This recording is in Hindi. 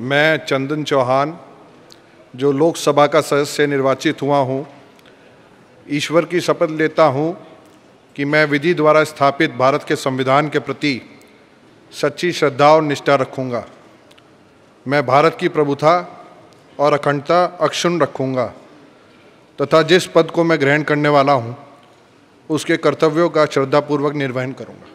मैं चंदन चौहान, जो लोकसभा का सदस्य निर्वाचित हुआ हूँ, ईश्वर की शपथ लेता हूँ कि मैं विधि द्वारा स्थापित भारत के संविधान के प्रति सच्ची श्रद्धा और निष्ठा रखूँगा। मैं भारत की प्रभुता और अखंडता अक्षुण रखूँगा तथा जिस पद को मैं ग्रहण करने वाला हूँ, उसके कर्तव्यों का श्रद्धापूर्वक निर्वहन करूँगा।